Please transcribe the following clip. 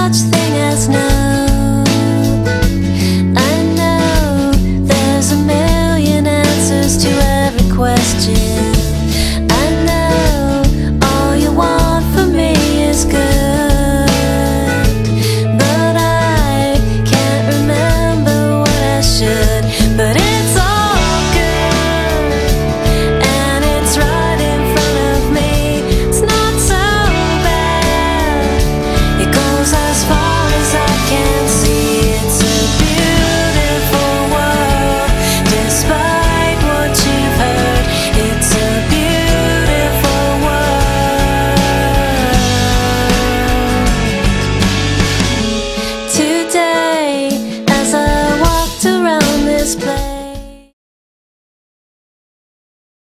such thing as. I know there's a million answers to every question. This place.